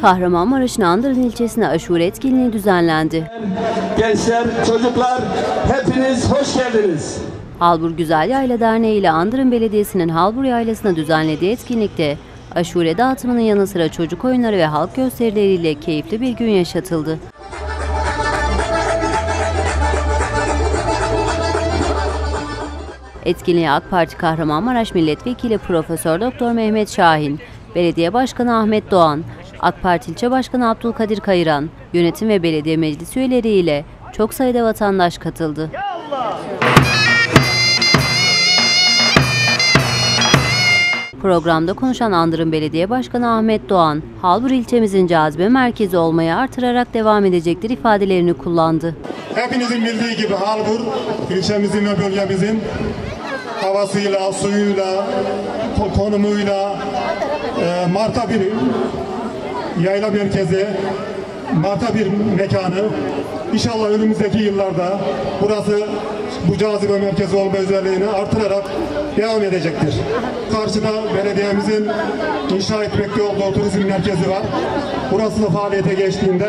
Kahramanmaraş'ın Andırın ilçesinde aşure etkinliği düzenlendi. Gençler, çocuklar hepiniz hoş geldiniz. Halbur Güzel Yayla Derneği ile Andırın Belediyesi'nin Halbur Yaylası'na düzenlediği etkinlikte aşure dağıtımının yanı sıra çocuk oyunları ve halk gösterileriyle keyifli bir gün yaşatıldı. Etkinliğe AK Parti Kahramanmaraş Milletvekili Profesör Doktor Mehmet Şahin, Belediye Başkanı Ahmet Doğan, AK Parti İlçe Başkanı Abdülkadir Kayıran, yönetim ve belediye meclis üyeleri ile çok sayıda vatandaş katıldı. Programda konuşan Andırın Belediye Başkanı Ahmet Doğan, Halbur ilçemizin cazibe merkezi olmaya artırarak devam edecektir ifadelerini kullandı. Hepinizin bildiği gibi Halbur ilçemizin ve bölgemizin havasıyla, suyuyla, ko- konumuyla e, Marta bir yayla merkezi, Marta bir mekanı. İnşallah önümüzdeki yıllarda burası bu cazibe merkezi olma özelliğini artırarak devam edecektir. Karşıda belediyemizin inşa etmekte olduğu turizm merkezi var. Burası da faaliyete geçtiğinde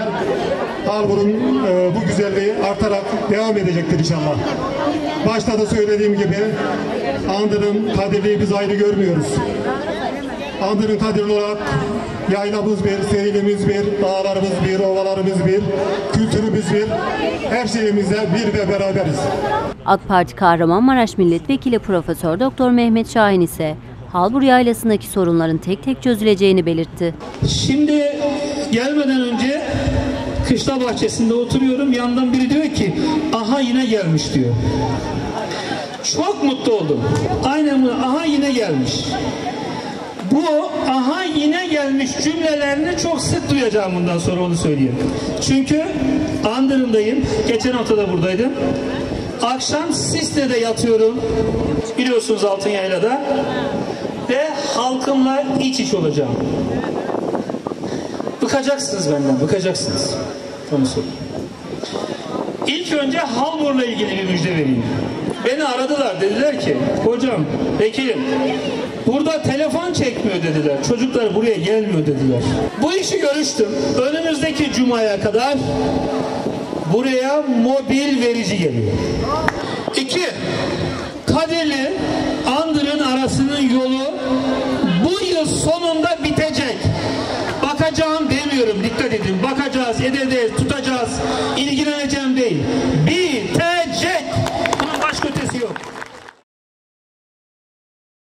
Halbur'un e, bu güzelliği artarak devam edecektir inşallah. Başta da söylediğim gibi Andır'ın kadirliği biz ayrı görmüyoruz. Andır'ın kadirli olarak yaylamız bir, serilimiz bir, dağlarımız bir, ovalarımız bir, kültürümüz bir, her şeyimizde bir ve beraberiz. AK Parti Kahramanmaraş Milletvekili Profesör Doktor Mehmet Şahin ise Halbur Yaylası'ndaki sorunların tek tek çözüleceğini belirtti. Şimdi gelmeden önce kışla bahçesinde oturuyorum. Yandan biri diyor ki aha yine gelmiş diyor. Çok mutlu oldum. Aynen bu. Aha yine gelmiş. Bu aha yine gelmiş cümlelerini çok sık duyacağım bundan sonra onu söyleyeyim. Çünkü Andırın'dayım. Geçen hafta da buradaydım. Akşam Sisle'de yatıyorum. Biliyorsunuz Altınyaylı'da. Ve halkımla iç iç olacağım. Bıkacaksınız benden, bıkacaksınız. Onu söyleyeyim. İlk önce Halbur'la ilgili bir müjde vereyim. Beni aradılar dediler ki hocam vekilim burada telefon çekmiyor dediler. Çocuklar buraya gelmiyor dediler. Bu işi görüştüm. Önümüzdeki cumaya kadar buraya mobil verici geliyor. İki, Kadirli Andır'ın arasının yolu bu yıl sonunda bitecek. Bakacağım dikkat edin. Bakacağız, edeceğiz, tutacağız, ilgileneceğim değil. Biz